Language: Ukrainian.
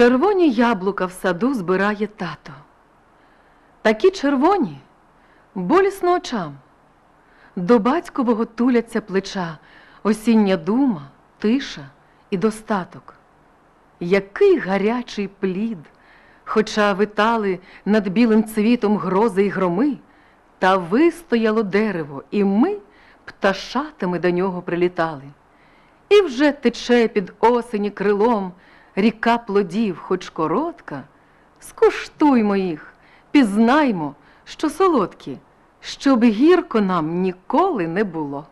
Червоні яблука в саду збирає тато. Такі червоні, болісно очам. До батькового туляться плеча, осіння дума, тиша і достаток. Який гарячий плід, хоча витали над білим цвітом грози й громи, та вистояло дерево, і ми пташатами до нього прилітали. І вже тече під осені крилом ріка плодів, хоч коротка. Скуштуймо їх, пізнаймо, що солодкі, щоб гірко нам ніколи не було.